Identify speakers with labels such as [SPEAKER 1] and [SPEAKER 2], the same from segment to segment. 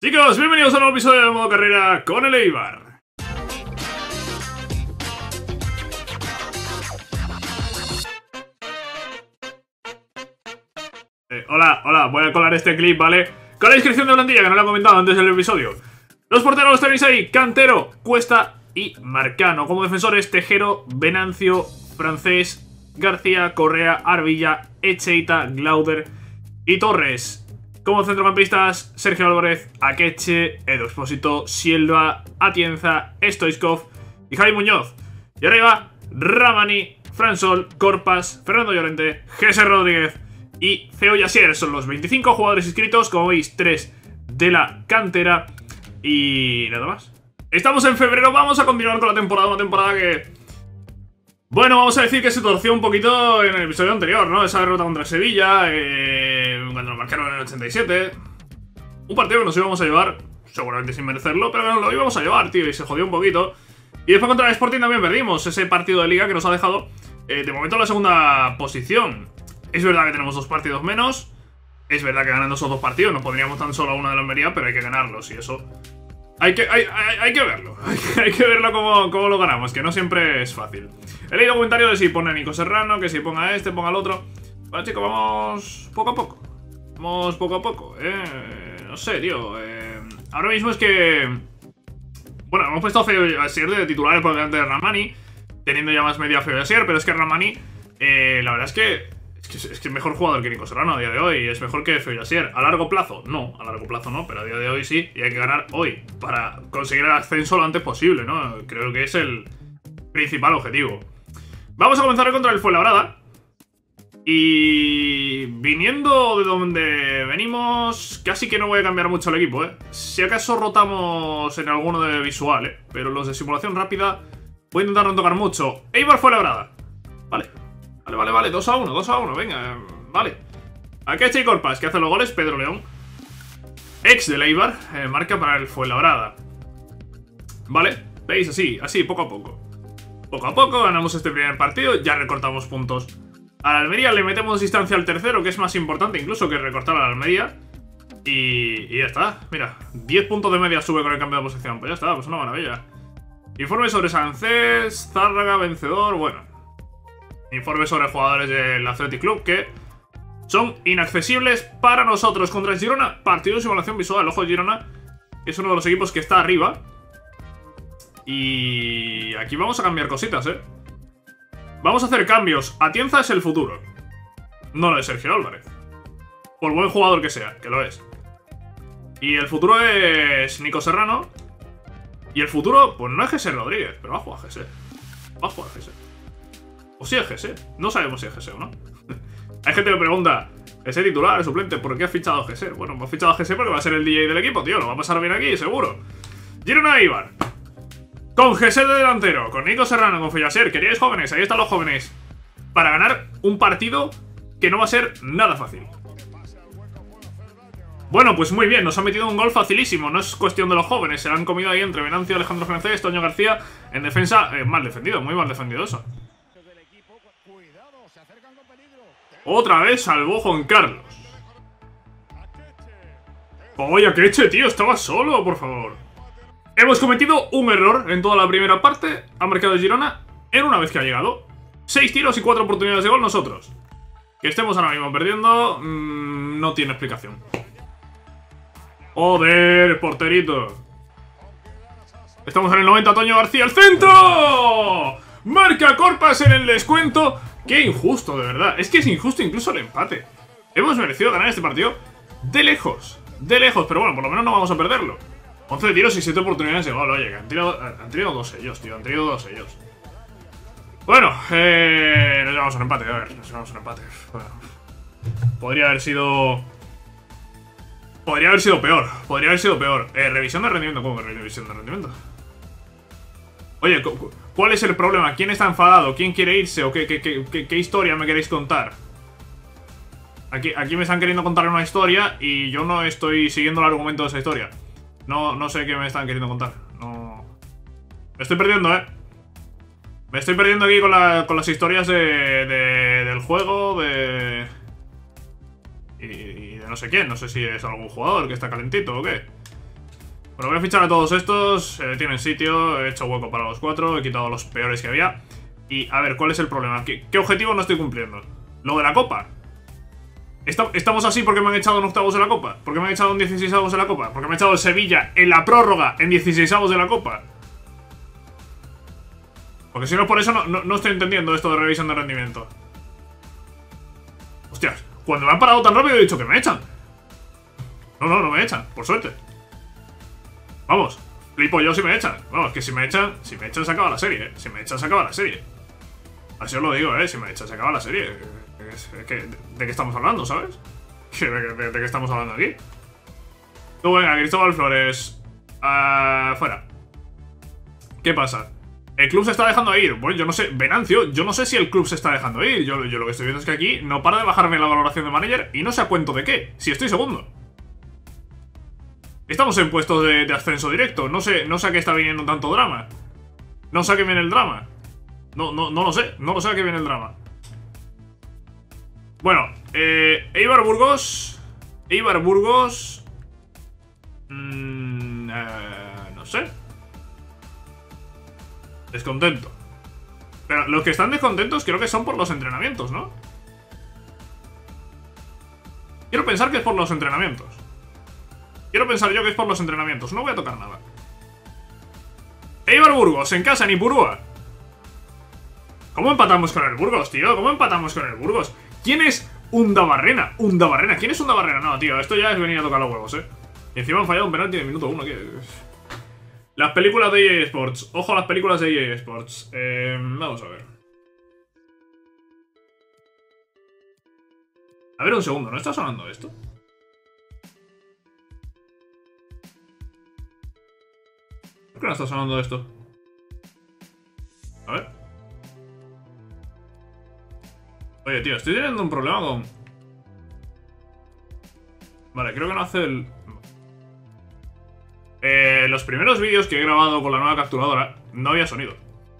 [SPEAKER 1] Chicos, bienvenidos a un nuevo episodio de Modo Carrera con el Eibar. Eh, hola, hola, voy a colar este clip, ¿vale? Con la inscripción de plantilla, que no lo he comentado antes del episodio. Los porteros los tenéis ahí, Cantero, Cuesta y Marcano. Como defensores, Tejero, Venancio, Francés, García, Correa, Arvilla, Echeita, Glauder y Torres. Como centrocampistas, Sergio Álvarez, Akeche, Edo Expósito, Silva, Atienza, Stoichkov y Javi Muñoz. Y arriba, Ramani, Fransol, Corpas, Fernando Llorente, Jesse Rodríguez y Ceo Yasier. Son los 25 jugadores inscritos, como veis, 3 de la cantera y nada más. Estamos en febrero, vamos a continuar con la temporada, una temporada que... Bueno, vamos a decir que se torció un poquito en el episodio anterior, ¿no? Esa derrota contra Sevilla, eh, nos marcaron en el 87. Un partido que nos íbamos a llevar, seguramente sin merecerlo, pero nos lo íbamos a llevar, tío, y se jodió un poquito. Y después contra el Sporting también perdimos ese partido de liga que nos ha dejado, eh, de momento, en la segunda posición. Es verdad que tenemos dos partidos menos, es verdad que ganando esos dos partidos nos pondríamos tan solo a una de la Almería, pero hay que ganarlos, y eso hay que, hay, hay, hay que verlo, hay que, verlo cómo, cómo, lo ganamos, que no siempre es fácil. He leído comentarios de si pone Nico Serrano, que si ponga este, ponga al otro. Bueno, chicos, vamos poco a poco. Poco a poco, eh. No sé, tío. Eh, ahora mismo es que. Bueno, hemos puesto a Feo Yasier de titulares por delante de Ramani, teniendo ya más media Feo Yasier, pero es que Ramani, eh, la verdad es que es que, es que mejor jugador que Nico Serrano a día de hoy. Es mejor que Feyasier. A largo plazo, no. A largo plazo no, pero a día de hoy sí. Y hay que ganar hoy para conseguir el ascenso lo antes posible, ¿no? Creo que es el principal objetivo. Vamos a comenzar contra el Fuenlabrada. Y viniendo de donde venimos, casi que no voy a cambiar mucho el equipo, ¿eh? Si acaso rotamos en alguno de visual, ¿eh? Pero los de simulación rápida voy a intentar no tocar mucho. Eibar Fuenlabrada. Vale, Vale, vale, vale, 2 a 1, 2 a 1, venga, vale. Aquí hay Corpas, que hace los goles, Pedro León. Ex de Leibar, eh, marca para el Fuenlabrada. Vale, veis, así, así, poco a poco. Poco a poco ganamos este primer partido, ya recortamos puntos. A la Almería le metemos distancia al tercero, que es más importante incluso que recortar a la Almería. Y, y ya está, mira, 10 puntos de media sube con el cambio de posición. Pues ya está, pues una maravilla. Informe sobre Sancés, Zárraga, vencedor, bueno informe sobre jugadores del Athletic Club que son inaccesibles para nosotros. Contra el Girona, partido de simulación visual. Ojo, Girona es uno de los equipos que está arriba. Y aquí vamos a cambiar cositas, ¿eh? Vamos a hacer cambios. Atienza es el futuro. No lo es Sergio Álvarez. Por buen jugador que sea, que lo es. Y el futuro es Nico Serrano. Y el futuro, pues no es Jesse Rodríguez, pero va a jugar Jesse. Va a jugar Jesse. O si es GS. No sabemos si es GS o no. Hay gente que pregunta, ese titular, el suplente, ¿por qué has fichado a GS? Bueno, me ha fichado a GS porque va a ser el DJ del equipo, tío. Lo va a pasar bien aquí, seguro. Girona Ibar. Con GS de delantero, con Nico Serrano, con Fellaser. Queríais jóvenes, ahí están los jóvenes. Para ganar un partido que no va a ser nada fácil. Bueno, pues muy bien, nos han metido un gol facilísimo, no es cuestión de los jóvenes, se han comido ahí entre Venancio, Alejandro Francés, Toño García, en defensa, eh, mal defendido, muy mal defendido eso. Otra vez salvó Juan Carlos. Oye, que tío, estaba solo, por favor. Hemos cometido un error en toda la primera parte. Ha marcado Girona en una vez que ha llegado. Seis tiros y cuatro oportunidades de gol nosotros. Que estemos ahora mismo perdiendo mmm, no tiene explicación. Joder, porterito. Estamos en el 90, Toño García, ¡el centro! Marca Corpas en el descuento Qué injusto, de verdad. Es que es injusto incluso el empate. Hemos merecido ganar este partido de lejos. De lejos, pero bueno, por lo menos no vamos a perderlo. 11 tiros y 7 oportunidades de gol. Oye, que han tirado, han tirado dos ellos, tío. Han tirado dos ellos. Bueno, eh, nos llevamos un empate. A ver, nos llevamos un empate. Podría haber sido... Podría haber sido peor. Podría haber sido peor. Eh, revisión de rendimiento. ¿Cómo que revisión de rendimiento? Oye, ¿cuál es el problema? ¿Quién está enfadado? ¿Quién quiere irse? ¿O qué, qué, historia me queréis contar? Aquí, aquí me están queriendo contar una historia y yo no estoy siguiendo el argumento de esa historia. No, no sé qué me están queriendo contar. No... Me estoy perdiendo, ¿eh? Me estoy perdiendo aquí con, las historias de, del juego, de... Y, y, de no sé quién. No sé si es algún jugador que está calentito o qué. Bueno, voy a fichar a todos estos. eh, tienen sitio, he hecho hueco para los cuatro, he quitado los peores que había. Y a ver, ¿cuál es el problema? ¿Qué, qué objetivo no estoy cumpliendo? Lo de la copa. Esta- ¿Estamos así porque me han echado en octavos de la copa? ¿Porque me han echado en 16 de la copa? ¿Porque me han echado el Sevilla en la prórroga en 16 de la copa? Porque si no por eso no, no- no estoy entendiendo esto de revisión de rendimiento. Hostias, cuando me han parado tan rápido he dicho que me echan. No, no, no me echan, por suerte. Vamos, flipo yo si me echan. Vamos, que si me echan, si me echan se acaba la serie, ¿eh? Si me echan se acaba la serie. Así os lo digo, ¿eh? Si me echan se acaba la serie. ¿De qué estamos hablando, sabes? ¿De, qué estamos hablando aquí? Tú, venga, Cristóbal Flores. ah, fuera. ¿Qué pasa? El club se está dejando ir. Bueno, yo no sé, Venancio, yo no sé si el club se está dejando ir. Yo, yo lo que estoy viendo es que aquí no para de bajarme la valoración de manager y no sé a cuento de qué. Si estoy segundo. Estamos en puestos de, de ascenso directo. No sé, no sé a qué está viniendo tanto drama. No sé a qué viene el drama. No, no, no lo sé. No lo sé a qué viene el drama. Bueno, eh, Eibar Burgos. Eibar Burgos. mm, eh, no sé. Descontento. Pero los que están descontentos creo que son por los entrenamientos, ¿no? Quiero pensar que es por los entrenamientos. Quiero pensar yo que es por los entrenamientos. No voy a tocar nada. Eibar Burgos, en casa, ni Purúa. ¿Cómo empatamos con el Burgos, tío? ¿Cómo empatamos con el Burgos? ¿Quién es Undabarrena? Undabarrena. ¿Quién es Undabarrena? No, tío, esto ya es venir a tocar los huevos, ¿eh? Y encima han fallado un penalti de minuto uno. ¿qué? Las películas de EA Sports. Ojo a las películas de EA Sports. Eh, vamos a ver. A ver un segundo, ¿no está sonando esto? ¿Por qué no está sonando esto? A ver. Oye, tío, estoy teniendo un problema con... Vale, creo que no hace el... Eh, los primeros vídeos que he grabado con la nueva capturadora no había sonido.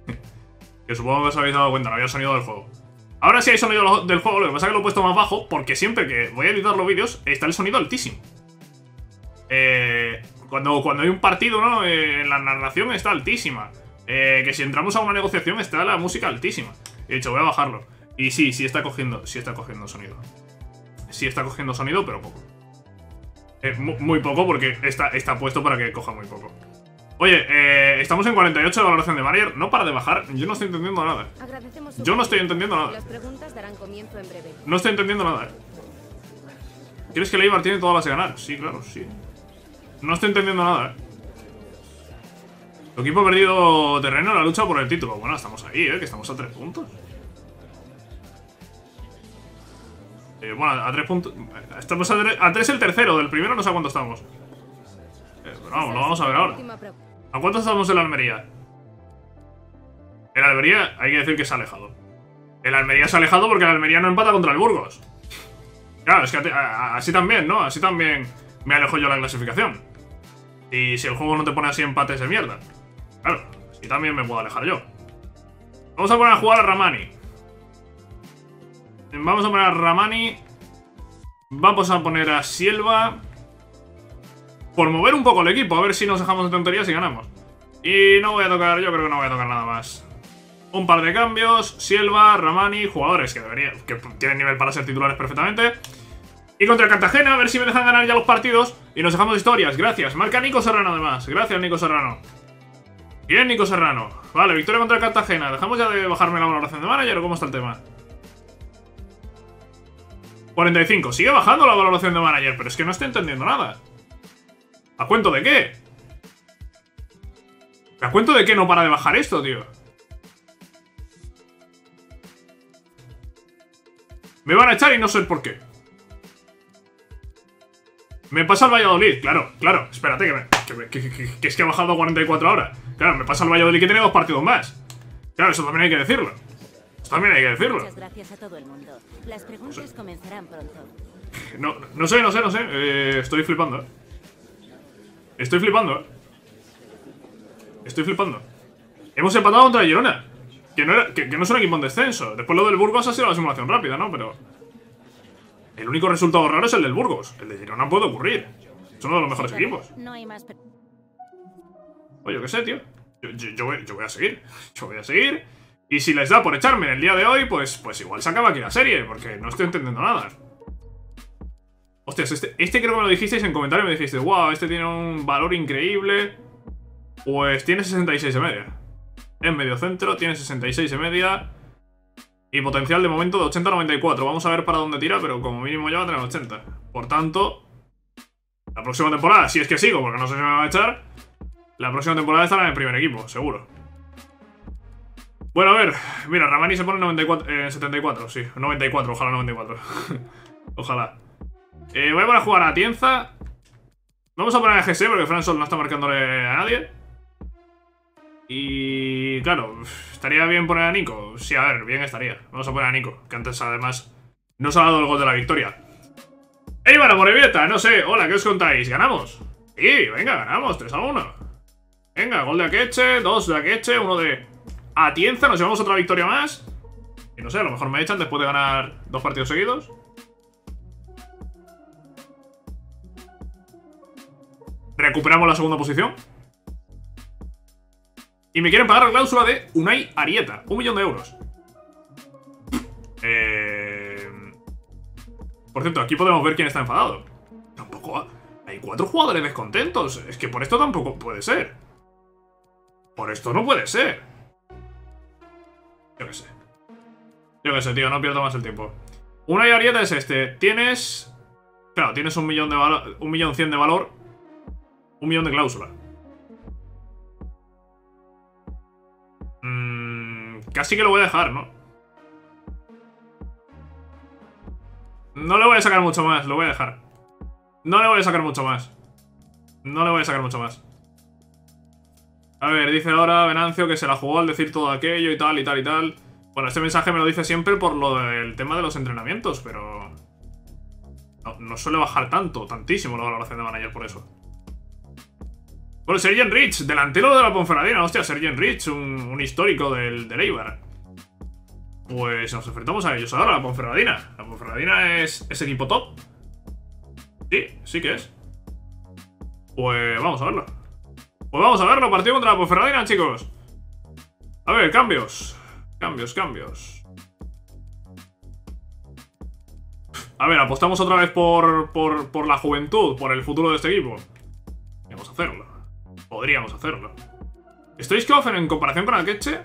[SPEAKER 1] que supongo que os habéis dado cuenta, no había sonido del juego. Ahora sí hay sonido del juego, lo que pasa es que lo he puesto más bajo porque siempre que voy a editar los vídeos está el sonido altísimo. Eh, cuando, cuando hay un partido, ¿no? Eh, la narración está altísima. Eh, que si entramos a una negociación está la música altísima. He dicho, voy a bajarlo. Y sí, sí está cogiendo, sí está cogiendo sonido. Sí está cogiendo sonido, pero poco. Eh, mu- muy poco porque está, está puesto para que coja muy poco. Oye, eh, estamos en 48 de valoración de manager. No para de bajar. Yo no estoy entendiendo nada. Yo no estoy entendiendo nada.
[SPEAKER 2] Las preguntas darán comienzo en breve.
[SPEAKER 1] No estoy entendiendo nada. eh. ¿Quieres que el Eibar tiene todas las de ganar? Sí, claro, sí. No estoy entendiendo nada, eh. Tu equipo ha perdido terreno en la lucha por el título. Bueno, estamos ahí, eh, que estamos a tres puntos. Eh, bueno, a tres puntos. Estamos a, tre- a tres el tercero, del primero no sé a cuánto estamos. Eh, pero vamos, lo vamos a ver ahora. ¿A cuánto estamos en la Almería? El Almería hay que decir que se ha alejado. El Almería se ha alejado porque el Almería no empata contra el Burgos. Claro, es que así también, ¿no? Así también me alejo yo la clasificación. Y si el juego no te pone así empates de mierda. Claro, así también me puedo alejar yo. Vamos a poner a jugar a Ramani. Vamos a poner a Ramani. Vamos a poner a Silva. Por mover un poco el equipo, a ver si nos dejamos de tonterías y ganamos. Y no voy a tocar, yo creo que no voy a tocar nada más. Un par de cambios, Silva, Ramani, jugadores que deberían, que tienen nivel para ser titulares perfectamente. Y contra Cartagena, a ver si me dejan ganar ya los partidos y nos dejamos historias. Gracias. Marca Nico Serrano además. Gracias, Nico Serrano. Bien, Nico Serrano. Vale, victoria contra Cartagena. ¿Dejamos ya de bajarme la valoración de manager o cómo está el tema? 45. Sigue bajando la valoración de manager, pero es que no estoy entendiendo nada. ¿A cuento de qué? ¿A cuento de qué no para de bajar esto, tío? Me van a echar y no sé por qué. Me pasa el Valladolid, claro, claro. Espérate, que, me- que es que ha bajado a 44 ahora. Claro, me pasa el Valladolid que tiene dos partidos más. Claro, eso también hay que decirlo. También hay que decirlo.
[SPEAKER 3] Muchas gracias a todo el mundo. Las preguntas comenzarán pronto.
[SPEAKER 1] No, no sé, no sé, no sé. Eh, estoy flipando. Estoy flipando. Estoy flipando. Hemos empatado contra Girona. Que no, era- que, que no es un equipo en descenso. Después lo del Burgos ha sido la simulación rápida, ¿no? Pero... El único resultado raro es el del Burgos. El de Girona puede ocurrir. Es uno de los mejores equipos.
[SPEAKER 3] No hay más. pre-
[SPEAKER 1] yo qué sé, tío. Yo, yo- yo voy, yo voy a seguir. Yo voy a seguir. Y si les da por echarme en el día de hoy, pues, pues igual se acaba aquí la serie, porque no estoy entendiendo nada. Hostias, este, este creo que me lo dijisteis en comentario, me dijisteis, wow, este tiene un valor increíble. Pues tiene 66 de media. En medio centro, tiene 66 de media. Y potencial de momento de 80 a 94. Vamos a ver para dónde tira, pero como mínimo ya va a tener 80. Por tanto, la próxima temporada, si es que sigo, porque no sé si me va a echar, la próxima temporada estará en el primer equipo, seguro. Bueno, a ver, mira, Ramani se pone 94, eh, 74, sí, 94, ojalá 94. ojalá. Eh, voy a poner a jugar a Tienza. Vamos a poner a GC porque Fran Sol no está marcándole a nadie. Y claro, estaría bien poner a Nico. Sí, a ver, bien estaría. Vamos a poner a Nico, que antes además no se ha dado el gol de la victoria. Eibar, Morevieta, no sé. Hola, ¿qué os contáis? ¿Ganamos? Sí, venga, ganamos, 3 a 1. Venga, gol de Akeche, 2 de Akeche, uno de Atienza. Nos llevamos otra victoria más. Y no sé, a lo mejor me echan después de ganar dos partidos seguidos. Recuperamos la segunda posición. Y me quieren pagar la cláusula de Unai Arieta. Un millón de euros. Eh... Por cierto, aquí podemos ver quién está enfadado. Tampoco... ha- Hay cuatro jugadores descontentos. Es que por esto tampoco puede ser. Por esto no puede ser. Yo qué sé, tío, no pierdo más el tiempo. Unai Arieta es este. Tienes... Claro, tienes un millón de valor... Un millón cien de valor. Un millón de cláusula. Mm, casi que lo voy a dejar, ¿no? No le voy a sacar mucho más, lo voy a dejar. No le voy a sacar mucho más. No le voy a sacar mucho más. A ver, dice ahora Venancio que se la jugó al decir todo aquello y tal y tal y tal. Bueno, este mensaje me lo dice siempre por lo del tema de los entrenamientos, pero... No, suele bajar tanto, tantísimo la valoración de manager por eso. Bueno, Sergio Rich, delantero de la Ponferradina. Hostia, Sergio Rich, un, un histórico del, del Eibar. Pues nos enfrentamos a ellos ahora, la Ponferradina. La Ponferradina es, es equipo top. Sí, sí que es. Pues vamos a verlo. Pues vamos a verlo, partido contra la Ponferradina, chicos. A ver, cambios. Cambios, cambios. A ver, apostamos otra vez por, por, por la juventud, por el futuro de este equipo. A hacerlo. Podríamos hacerlo. ¿Stoichkov en comparación con Alqueche?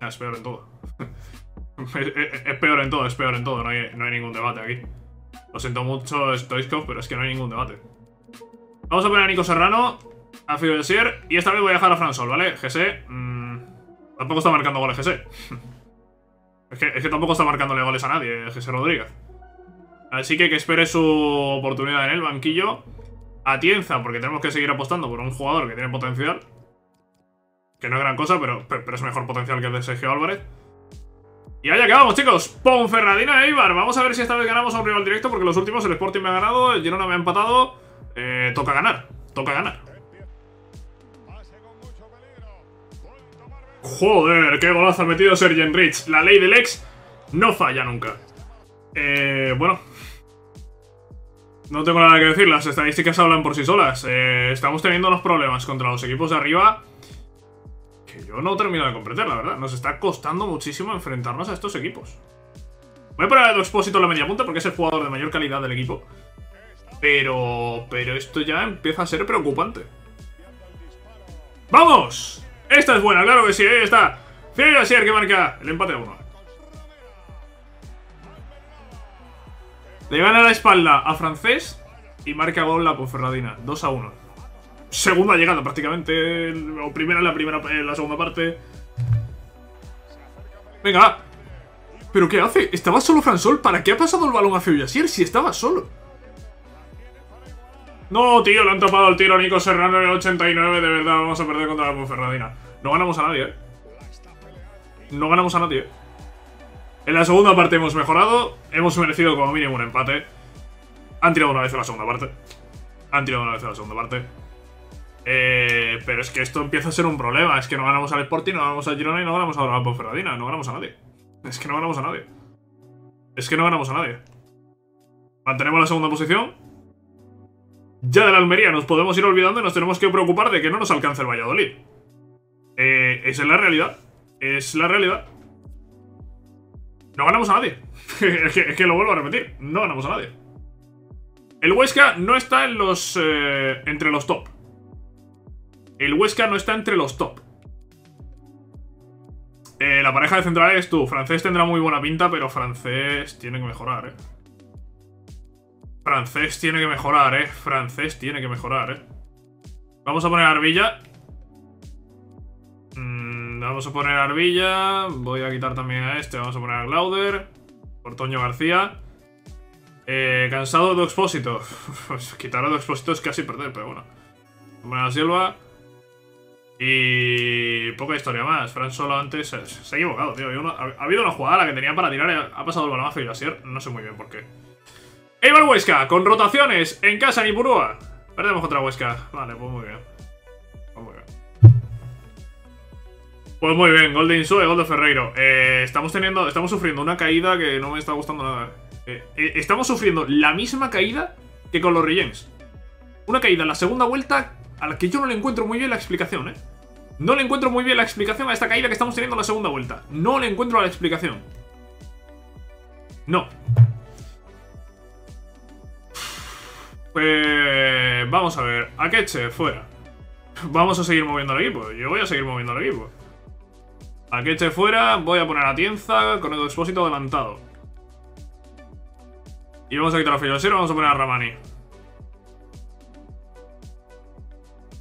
[SPEAKER 1] Ah, es peor en todo. es, peor en todo, es peor en todo. No hay, no hay ningún debate aquí. Lo siento mucho, Stoichkov, pero es que no hay ningún debate. Vamos a poner a Nico Serrano, a Desier, y esta vez voy a dejar a Fran Sol, ¿vale? GC. mm, tampoco está marcando goles GC. es, que, es que tampoco está marcándole goles a nadie, GC Rodríguez. Así que que espere su oportunidad en el banquillo. Atienza, porque tenemos que seguir apostando por un jugador que tiene potencial. Que no es gran cosa, pero, pe- pero es mejor potencial que el de Sergio Álvarez. Y allá quedamos, chicos. Ponferradina Eibar. Vamos a ver si esta vez ganamos a un rival directo, porque los últimos el Sporting me ha ganado, el Girona me ha empatado. Eh, toca ganar, toca ganar. Joder, qué golazo ha metido Sergio Rich. La ley del ex no falla nunca. Eh, bueno, no tengo nada que decir, las estadísticas hablan por sí solas. Eh, estamos teniendo unos problemas contra los equipos de arriba que yo no termino de comprender, la verdad. Nos está costando muchísimo enfrentarnos a estos equipos. Voy a poner a Expósito en la media punta porque es el jugador de mayor calidad del equipo. Pero, pero esto ya empieza a ser preocupante. ¡Vamos! Esta es buena, claro que sí, ahí está. Fiel Asier que marca el empate a uno. Le gana la espalda a Francés y marca gol la Ponferradina. 2 a 1. Segunda llegada prácticamente. O primera en la, primera, en la segunda parte. Venga. ¿Pero qué hace? ¿Estaba solo Fransol? ¿Para qué ha pasado el balón a Feuillasier si estaba solo? No, tío, le han tapado el tiro a Nico Serrano en el 89. De verdad, vamos a perder contra la Ponferradina. No ganamos a nadie, eh. No ganamos a nadie. En la segunda parte hemos mejorado. Hemos merecido como mínimo un empate. Han tirado una vez en la segunda parte. Han tirado una vez en la segunda parte. Eh, pero es que esto empieza a ser un problema. Es que no ganamos al Sporting, no ganamos al Girona y no ganamos a la Ponferradina. No ganamos a nadie. Es que no ganamos a nadie. Es que no ganamos a nadie. Mantenemos la segunda posición. ya de la Almería nos podemos ir olvidando y nos tenemos que preocupar de que no nos alcance el Valladolid. Eh, esa es la realidad. Es la realidad. No ganamos a nadie. es, que, lo vuelvo a repetir. No ganamos a nadie. El Huesca no está. Eh, entre los top. El Huesca no está entre los top. Eh, la pareja de centrales, tú. Francés tendrá muy buena pinta, pero francés tiene que mejorar, eh. Francés tiene que mejorar, eh. Francés tiene que mejorar. Vamos a poner Arbilla. Vamos a poner Arbilla. Voy a quitar también a este. Vamos a poner a Glauder. Portoño García. Eh, cansado de Expósito. pues quitar a Expósito es casi perder, pero bueno. Vamos a poner a Silva. Y poca historia más. Fran solo antes se, ha equivocado, tío. ha, ha, habido una jugada que tenía para tirar y ha pasado el balonazo y Asier. No sé muy bien por qué. Eibar Huesca, con rotaciones en casa en Ipurúa. Perdemos contra Huesca. Vale, pues muy bien. Pues muy bien. Pues muy bien, gol de de Ferreiro. Eh, estamos teniendo, estamos sufriendo una caída que no me está gustando nada. Eh, eh, estamos sufriendo la misma caída que con los Reyens. Una caída en la segunda vuelta a la que yo no le encuentro muy bien la explicación, ¿eh? No le encuentro muy bien la explicación a esta caída que estamos teniendo en la segunda vuelta. No le encuentro la explicación. No. Pues... Vamos a ver. Akeche, fuera. Vamos a seguir moviendo el equipo. Yo voy a seguir moviendo el equipo. Akeche fuera. Voy a poner a Tienza con el expósito adelantado. Y vamos a quitar a Fillosero. Vamos a poner a Ramani.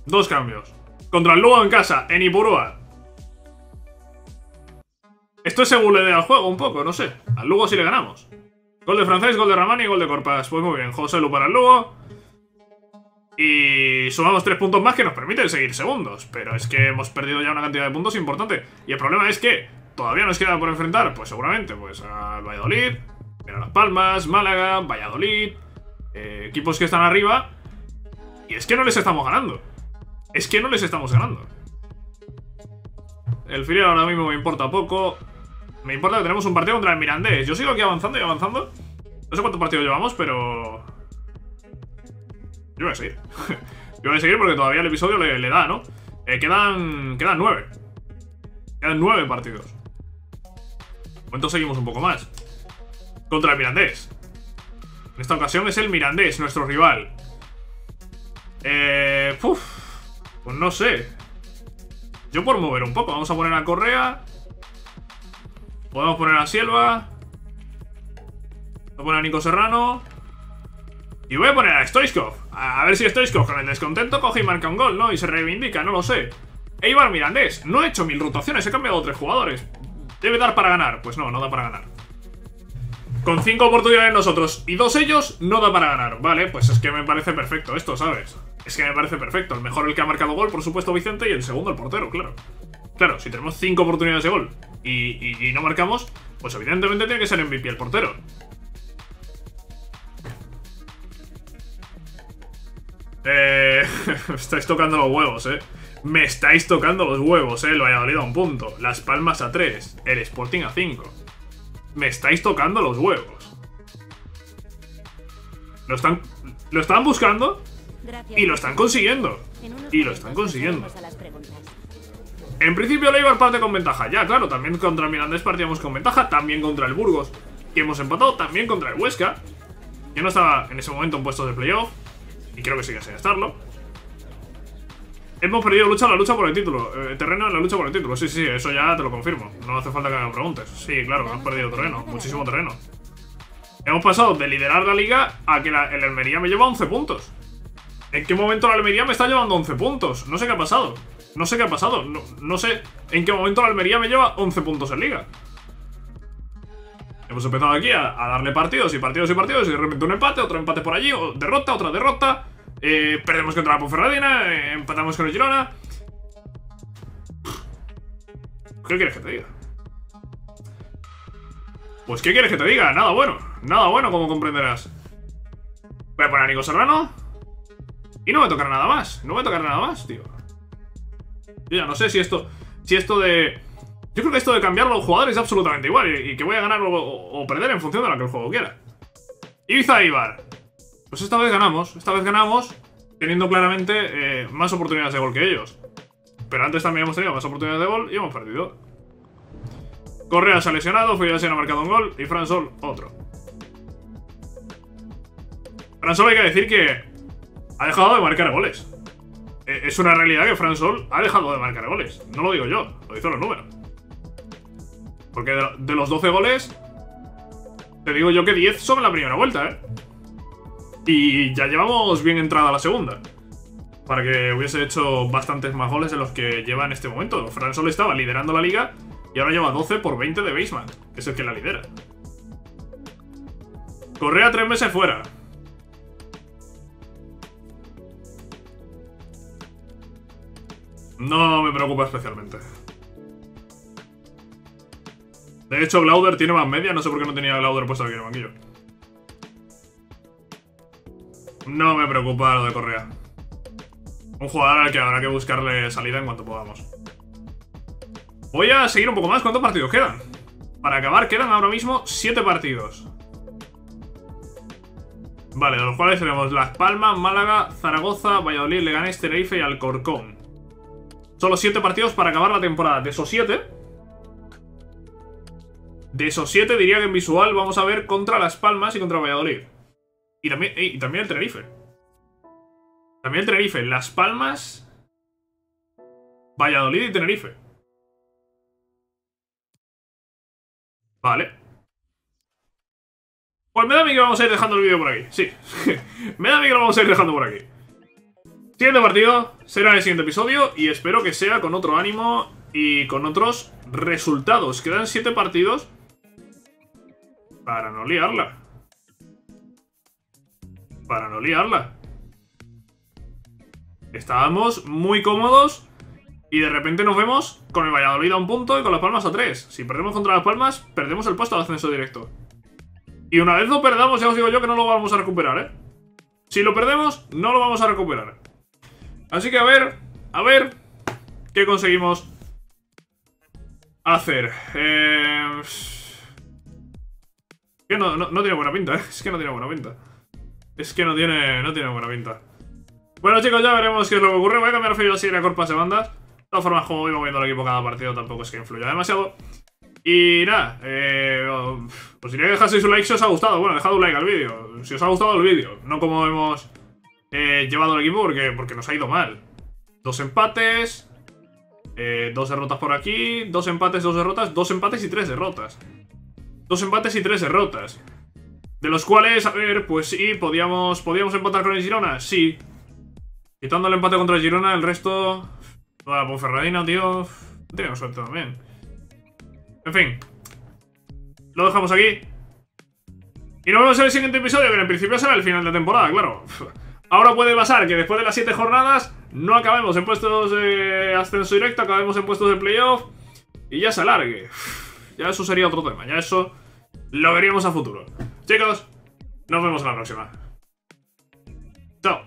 [SPEAKER 1] Dos cambios. Contra el Lugo en casa, en Ipurúa. Esto le dé al juego un poco, no sé. Al Lugo sí le ganamos. Gol de francés, gol de Ramani gol de Corpas. Pues muy bien, José Lu para el Lugo. Y sumamos tres puntos más que nos permiten seguir segundos. Pero es que hemos perdido ya una cantidad de puntos importante. Y el problema es que todavía nos queda por enfrentar, pues seguramente, pues al Valladolid, a Las Palmas, Málaga, Valladolid. Eh, equipos que están arriba. Y es que no les estamos ganando. Es que no les estamos ganando. El filial ahora mismo me importa poco. Me importa que tenemos un partido contra el Mirandés. Yo sigo aquí avanzando y avanzando. No sé cuántos partidos llevamos, pero... Yo voy a seguir. Yo voy a seguir porque todavía el episodio le, da, ¿no? Eh, quedan... Quedan nueve. Quedan nueve partidos. Momento seguimos un poco más. Contra el Mirandés. En esta ocasión es el Mirandés, nuestro rival. Eh... Uf, pues no sé. Yo por mover un poco. Vamos a poner a Correa. Podemos poner a Silva. Voy a poner a Nico Serrano. Y voy a poner a Stoichkov. A ver si Stoichkov con el descontento coge y marca un gol, ¿no? Y se reivindica, no lo sé. Eibar Mirandés. No he hecho mil rotaciones, he cambiado tres jugadores. ¿Debe dar para ganar? Pues no, no da para ganar. Con cinco oportunidades nosotros y dos ellos, no da para ganar. Vale, pues es que me parece perfecto esto, ¿sabes? Es que me parece perfecto. El mejor el que ha marcado gol, por supuesto, Vicente, y el segundo el portero, claro. Claro, si tenemos cinco oportunidades de gol y, y, no marcamos, pues evidentemente tiene que ser MVP el portero. Eh, me estáis tocando los huevos, eh. Me estáis tocando los huevos, eh. El Valladolid a un punto. Las Palmas a 3. El Sporting a 5. Me estáis tocando los huevos. Lo están. Lo están buscando. Y lo están consiguiendo. Y lo están consiguiendo. En principio el Eibar parte con ventaja. Ya, claro, también contra Mirandés partíamos con ventaja. También contra el Burgos. Y hemos empatado también contra el Huesca. Yo no estaba en ese momento en puestos de playoff. Y creo que sigue sin estarlo. Hemos perdido lucha la lucha por el título. Eh, terreno en la lucha por el título. Sí, sí, eso ya te lo confirmo. No hace falta que me preguntes. Sí, claro, hemos perdido terreno. Muchísimo terreno. Hemos pasado de liderar la liga a que la, el Almería me lleva 11 puntos. ¿En qué momento la Almería me está llevando 11 puntos? No sé qué ha pasado. No sé qué ha pasado. No, no sé en qué momento la Almería me lleva 11 puntos en liga. Hemos empezado aquí a, darle partidos y partidos y partidos y de repente un empate, otro empate por allí, derrota, otra derrota. Eh, perdemos contra la Ponferradina, eh, empatamos con el Girona. ¿Qué quieres que te diga? Pues ¿qué quieres que te diga? Nada bueno, nada bueno como comprenderás. Voy a poner a Nico Serrano. Y no me tocará nada más, no me tocará nada más, tío. Yo ya no sé si esto, si esto de... Yo creo que esto de cambiar los jugadores es absolutamente igual y, que voy a ganar o, perder en función de lo que el juego quiera. Ibiza Ibar. Pues esta vez ganamos, esta vez ganamos teniendo claramente eh, más oportunidades de gol que ellos. Pero antes también hemos tenido más oportunidades de gol y hemos perdido. Correa se ha lesionado, se ha marcado un gol y Fran Sol otro. Fran Sol hay que decir que ha dejado de marcar goles. Eh, es una realidad que Fran Sol ha dejado de marcar goles. No lo digo yo, lo dicen los números. Porque de, los 12 goles, te digo yo que 10 son en la primera vuelta, ¿eh? Y ya llevamos bien entrada la segunda. Para que hubiese hecho bastantes más goles de los que lleva en este momento. Fran Sol estaba liderando la liga y ahora lleva 12 por 20 de Baseman, que es el que la lidera. Correa tres meses fuera. No me preocupa especialmente. De hecho, Glauder tiene más media. No sé por qué no tenía Glauder puesto aquí en el banquillo. No me preocupa lo de Correa. Un jugador al que habrá que buscarle salida en cuanto podamos. Voy a seguir un poco más. ¿Cuántos partidos quedan? Para acabar, quedan ahora mismo 7 partidos. Vale, de los cuales tenemos Las Palmas, Málaga, Zaragoza, Valladolid, Leganés, Tenerife y Alcorcón. Solo 7 partidos para acabar la temporada. De esos 7... De esos 7 diría que en visual vamos a ver contra Las Palmas y contra Valladolid. Y también, y también el Tenerife. También el Tenerife. Las Palmas... Valladolid y Tenerife. Vale. Pues me da a mí que vamos a ir dejando el vídeo por aquí. Sí. me da a mí que lo vamos a ir dejando por aquí. Siguiente partido será en el siguiente episodio y espero que sea con otro ánimo y con otros resultados. Quedan 7 partidos para no liarla. Para no liarla. Estábamos muy cómodos y de repente nos vemos con el Valladolid a un punto y con las Palmas a 3. Si perdemos contra las Palmas, perdemos el puesto de ascenso directo. Y una vez lo perdamos, ya os digo yo que no lo vamos a recuperar, ¿eh? Si lo perdemos, no lo vamos a recuperar. Así que a ver, a ver qué conseguimos hacer. Eh... Que no, no, tiene buena pinta, ¿eh? Es que no tiene buena pinta. Es que no tiene, no tiene buena pinta. Bueno, chicos, ya veremos qué es lo que ocurre. Voy a cambiar a así a corpas de bandas. De todas formas, como voy moviendo el equipo cada partido, tampoco es que influya demasiado. Y nada, eh, os diría que dejaseis un like si os ha gustado. Bueno, dejad un like al vídeo. Si os ha gustado el vídeo, no como hemos eh, llevado al equipo porque, porque nos ha ido mal. Dos empates, eh, dos derrotas por aquí, dos empates, dos derrotas, dos empates y tres derrotas. Dos empates y tres derrotas. De los cuales, a ver, pues sí, podíamos, podíamos empatar con el Girona, sí. Quitando el empate contra el Girona, el resto... Toda la Ponferradina, tío... Teníamos suerte también. En fin. Lo dejamos aquí. Y nos vemos en el siguiente episodio, que en principio será el final de temporada, claro. Ahora puede pasar que después de las 7 jornadas no acabemos en puestos de ascenso directo, acabemos en puestos de playoff y ya se alargue. Ya eso sería otro tema, ya eso lo veríamos a futuro. Chicos, nos vemos en la próxima. Chao.